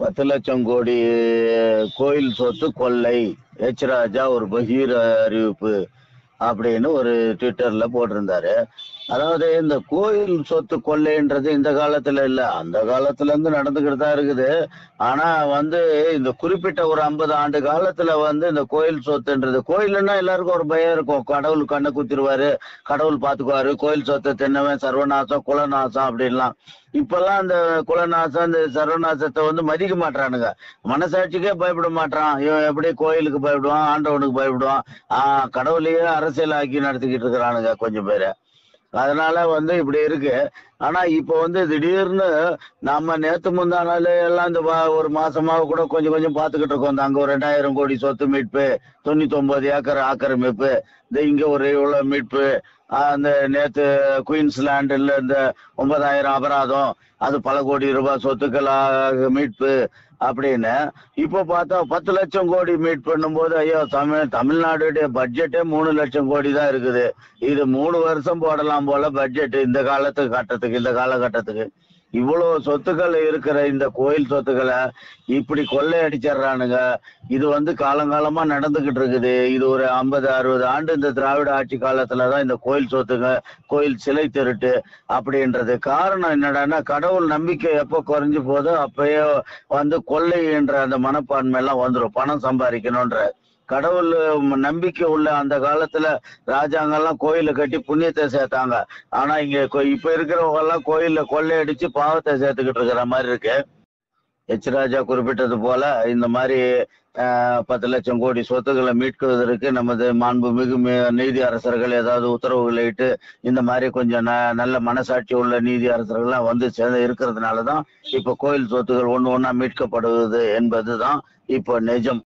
பத்து லட்சம் கோடி கோயில் சொத்து கொள்ளை எச் ராஜா ஒரு பகீர் அறிவிப்பு அப்படின்னு ஒரு ட்விட்டர்ல போட்டிருந்தாரு. அதாவது இந்த கோயில் சொத்து கொள்ளைன்றது இந்த காலத்துல இல்ல. அந்த காலத்துல இருந்து நடந்துகிட்டு தான் இருக்குது. ஆனா வந்து இந்த குறிப்பிட்ட ஒரு ஐம்பது ஆண்டு காலத்துல வந்து இந்த கோயில் சொத்துன்றது கோயில்னா எல்லாருக்கும் ஒரு பயம் இருக்கும். கடவுள் கண்ணை குத்திருவாரு கடவுள் பாத்துக்குவாரு. கோயில் சொத்தை தின்னவன் சர்வநாசம் குலநாசம் அப்படின்லாம். இப்பெல்லாம் அந்த குலநாசம் அந்த சர்வநாசத்தை வந்து மதிக்க மாட்டானுங்க மனசாட்சிக்கே பயப்பட மாட்டான் இவன் எப்படி கோயிலுக்கு பயப்படுவான் ஆண்டவனுக்கு பயப்படுவான்? ஆஹ் கடவுளையே அரசியல் ஆக்கி நடத்திக்கிட்டு இருக்கிறானுங்க கொஞ்சம் பேரு. அதனால வந்து இப்படி இருக்கு. ஆனா இப்போ வந்து திடீர்னு நம்ம நேத்து முந்தா நாள் எல்லாம் இந்த ஒரு மாசமா கூட கொஞ்சம் கொஞ்சம் பாத்துக்கிட்டு இருக்கோம். அங்க ஒரு ரெண்டாயிரம் கோடி சொத்து மீட்பு தொண்ணூத்தி ஒன்பது ஏக்கர் ஆக்கிரமிப்பு இந்த இங்க ஒரு இவ்வளவு மீட்பு அந்த நேத்து குயின்ஸ்லாண்டுல இந்த ஒன்பதாயிரம் அபராதம் அது பல கோடி ரூபாய் சொத்துக்கள் மீட்பு அப்படின்னு. இப்போ பார்த்தா பத்து லட்சம் கோடி மீட் பண்ணும்போது ஐயோ தமிழ் தமிழ்நாடுடைய பட்ஜெட்டே மூணு லட்சம் கோடி தான் இருக்குது. இது மூணு வருஷம் போடலாம் போல பட்ஜெட் இந்த காலத்து கட்டத்துக்கு. இந்த காலகட்டத்துக்கு. இவ்வளவு சொத்துக்கள் இருக்கிற இந்த கோயில் சொத்துக்களை இப்படி கொள்ளையடிச்சிடுறானுங்க. இது வந்து காலங்காலமா நடந்துகிட்டு இருக்குது. இது ஒரு ஐம்பது அறுபது ஆண்டு இந்த திராவிட ஆட்சி காலத்துல தான் இந்த கோயில் சொத்துங்க கோயில் சிலை திருட்டு அப்படின்றது. காரணம் என்னடான்னா கடவுள் நம்பிக்கை எப்போ குறைஞ்சு போதோ அப்பயே வந்து கொள்ளை என்ற அந்த மனப்பான்மை எல்லாம் வந்துடும் பணம் சம்பாதிக்கணும்ன்ற கடவுள் நம்பிக்கை உள்ள அந்த காலத்துல ராஜாங்கெல்லாம் கோயில கட்டி புண்ணியத்தை சேர்த்தாங்க. ஆனா இங்க இப்ப இருக்கிறவங்க எல்லாம் கோயில்ல கொள்ளையடிச்சு பாவத்தை சேர்த்துக்கிட்டு இருக்கிற மாதிரி இருக்கு. எச் ராஜா குறிப்பிட்டது போல இந்த மாதிரி பத்து லட்சம் கோடி சொத்துக்களை மீட்குவதற்கு நமது மாண்புமிகு நீதி அரசர்கள் ஏதாவது உத்தரவுகளை இட்டு இந்த மாதிரி கொஞ்சம் ந- நல்ல மனசாட்சி உள்ள நீதி அரசர்கள்லாம் வந்து சேர்ந்து இருக்கிறதுனால தான் இப்ப கோயில் சொத்துக்கள் ஒண்ணு ஒன்னா மீட்கப்படுவது என்பதுதான் இப்போ நிஜம்.